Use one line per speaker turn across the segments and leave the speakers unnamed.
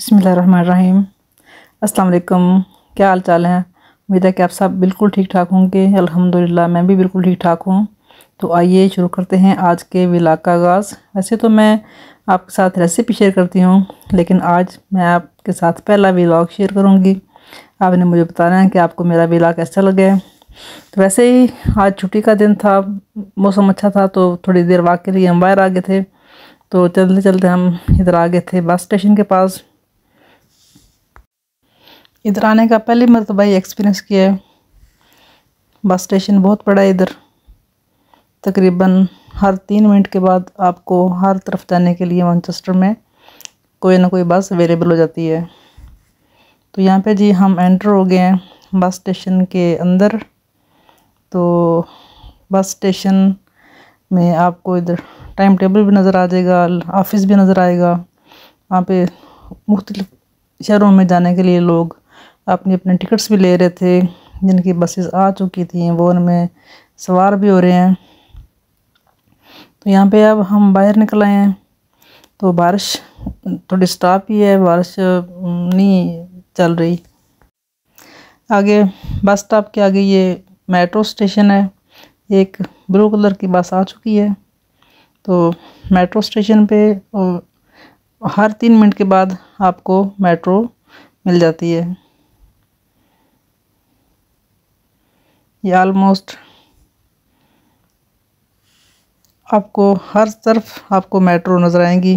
बसमीम अस्सलाम क्या हाल चाल है? उम्मीद है कि आप सब बिल्कुल ठीक ठाक होंगे। अल्हम्दुलिल्लाह, मैं भी बिल्कुल ठीक ठाक हूँ। तो आइए शुरू करते हैं आज के विलाग का आगाज़। वैसे तो मैं आपके साथ रेसिपी शेयर करती हूँ, लेकिन आज मैं आपके साथ पहला व्लॉग शेयर करूँगी। आपने मुझे बताना है कि आपको मेरा व्लॉग कैसा लगे तो वैसे ही आज छुट्टी का दिन था, मौसम अच्छा था तो थोड़ी देर वाक के लिए हम बाहर आ गए थे। तो चलते चलते हम इधर आ गए थे बस स्टेशन के पास। इधर आने का पहली मरतबा ही एक्सपीरियंस किया है। बस स्टेशन बहुत बड़ा है इधर। तकरीबन हर तीन मिनट के बाद आपको हर तरफ़ जाने के लिए मैनचेस्टर में कोई ना कोई बस अवेलेबल हो जाती है। तो यहाँ पे जी हम एंटर हो गए हैं बस स्टेशन के अंदर। तो बस स्टेशन में आपको इधर टाइम टेबल भी नज़र आ जाएगा ऑफ़िस भी नज़र आएगा। वहाँ पे मुख्तलिफ़ शहरों में जाने के लिए लोग अपनी अपने टिकट्स भी ले रहे थे, जिनकी बसेस आ चुकी थी, वो उनमें सवार भी हो रहे हैं। तो यहाँ पे अब हम बाहर निकल आए हैं। तो बारिश, थोड़ी स्टॉप ही है, बारिश नहीं चल रही। आगे बस स्टॉप के आगे ये मेट्रो स्टेशन है। एक ब्लू कलर की बस आ चुकी है। तो मेट्रो स्टेशन पे हर तीन मिनट के बाद आपको मेट्रो मिल जाती है। ये ऑलमोस्ट आपको हर तरफ़ आपको मेट्रो नज़र आएँगी।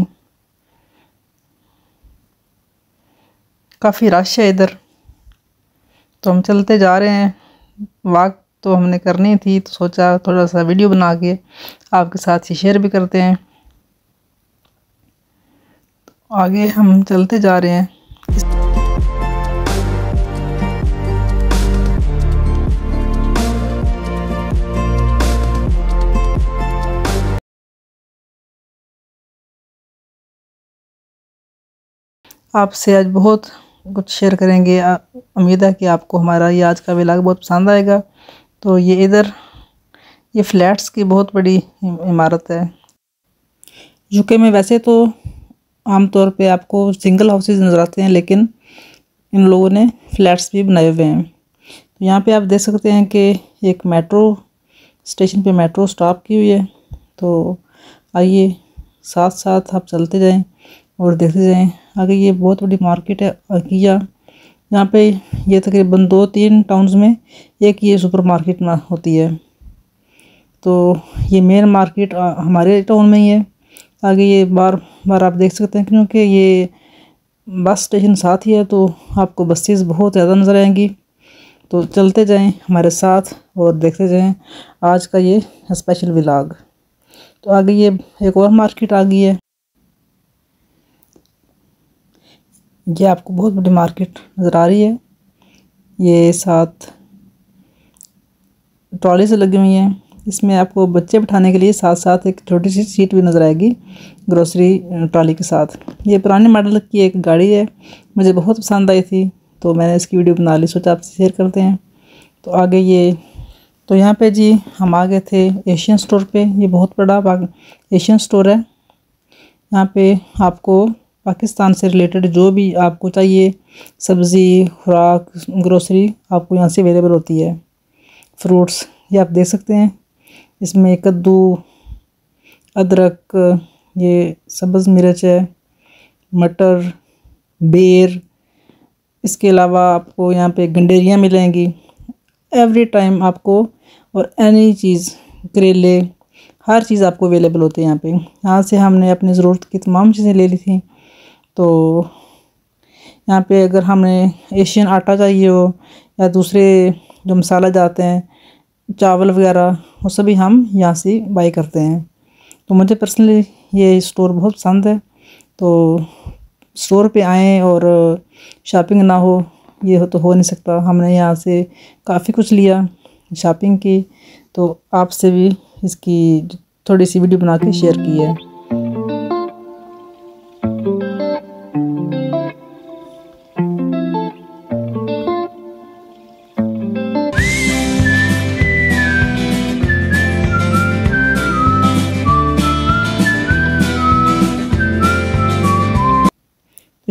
काफ़ी रश है इधर। तो हम चलते जा रहे हैं। वाक तो हमने करनी थी तो सोचा थोड़ा सा वीडियो बना के आपके साथ ही शेयर भी करते हैं। तो आगे हम चलते जा रहे हैं। आपसे आज बहुत कुछ शेयर करेंगे। उम्मीद है कि आपको हमारा ये आज का व्लॉग बहुत पसंद आएगा। तो ये इधर, ये फ्लैट्स की बहुत बड़ी इमारत है। यूके में वैसे तो आमतौर पे आपको सिंगल हाउसेज नज़र आते हैं, लेकिन इन लोगों ने फ्लैट्स भी बनाए हुए हैं। तो यहाँ पे आप देख सकते हैं कि एक मेट्रो स्टेशन पे मेट्रो स्टॉप की हुई है। तो आइए साथ साथ आप चलते जाएँ और देखते जाएँ। आगे ये बहुत बड़ी मार्केट है, अकिया। यहाँ पे ये तकरीबन दो तीन टाउन्स में एक ये सुपर मार्केट होती है। तो ये मेन मार्केट हमारे टाउन में ही है। आगे ये बार बार आप देख सकते हैं क्योंकि ये बस स्टेशन साथ ही है तो आपको बसेस बहुत ज़्यादा नज़र आएँगी। तो चलते जाएँ हमारे साथ और देखते जाएँ आज का ये स्पेशल विलाग तो आगे ये एक और मार्केट आ गई है। ये आपको बहुत बड़ी मार्केट नज़र आ रही है। ये साथ ट्रॉली से लगी हुई है। इसमें आपको बच्चे बिठाने के लिए साथ साथ एक छोटी सी सीट भी नज़र आएगी ग्रोसरी ट्रॉली के साथ। ये पुराने मॉडल की एक गाड़ी है। मुझे बहुत पसंद आई थी तो मैंने इसकी वीडियो बना ली, सोचा आपसे शेयर करते हैं। तो आगे ये तो यहाँ पे जी हम आ गए थे एशियन स्टोर पे। ये बहुत बड़ा एशियन स्टोर है। यहाँ पे आपको पाकिस्तान से रिलेटेड जो भी आपको चाहिए, सब्ज़ी, खुराक ग्रोसरी आपको यहाँ से अवेलेबल होती है। फ्रूट्स ये आप देख सकते हैं। इसमें कद्दू, अदरक, ये सब्ज़ मिर्च है, मटर, बेर। इसके अलावा आपको यहाँ पे गंडेरियाँ मिलेंगी। एवरी टाइम आपको और एनी चीज़ करेले हर चीज़ आपको अवेलेबल होती है यहाँ पे। यहाँ से हमने अपनी ज़रूरत की तमाम चीज़ें ले ली थी। तो यहाँ पे अगर हमें एशियन आटा चाहिए हो या दूसरे जो मसाला जाते हैं, चावल वगैरह, वो सभी हम यहाँ से बाई करते हैं। तो मुझे पर्सनली ये स्टोर बहुत पसंद है। तो स्टोर पे आएँ और शॉपिंग ना हो, ये हो तो हो नहीं सकता। हमने यहाँ से काफ़ी कुछ लिया शॉपिंग की। तो आपसे भी इसकी थोड़ी सी वीडियो बना के शेयर की है।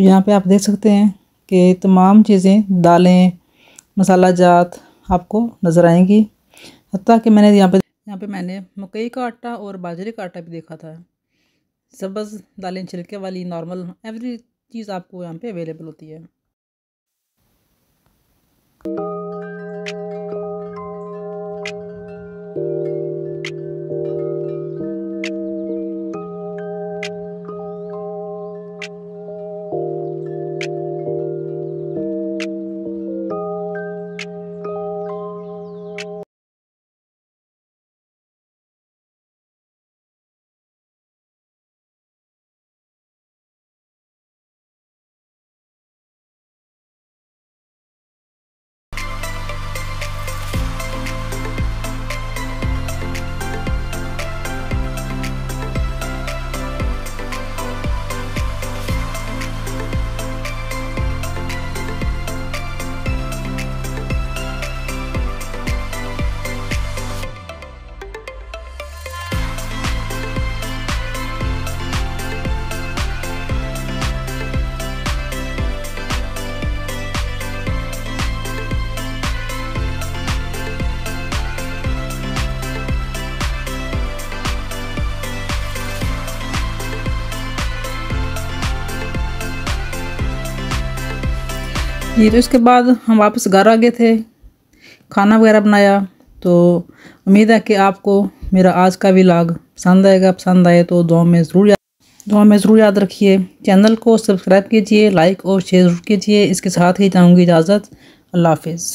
यहाँ पे आप देख सकते हैं कि तमाम चीज़ें, दालें, मसाला जात आपको नज़र आएँगी। हती कि मैंने यहाँ पे यहाँ पे मैंने मकई का आटा और बाजरे का आटा भी देखा था। सब्ज़ दालें छिलके वाली, नॉर्मल एवरी चीज़ आपको यहाँ पे अवेलेबल होती है। ये तो इसके बाद हम वापस घर आ गए थे, खाना वगैरह बनाया। तो उम्मीद है कि आपको मेरा आज का भी लाग पसंद आएगा। पसंद आए तो दुआ में ज़रूर याद, दुआ में ज़रूर याद रखिए। चैनल को सब्सक्राइब कीजिए लाइक और शेयर ज़रूर कीजिए। इसके साथ ही चाहूँगी इजाज़त। अल्लाह हाफिज़।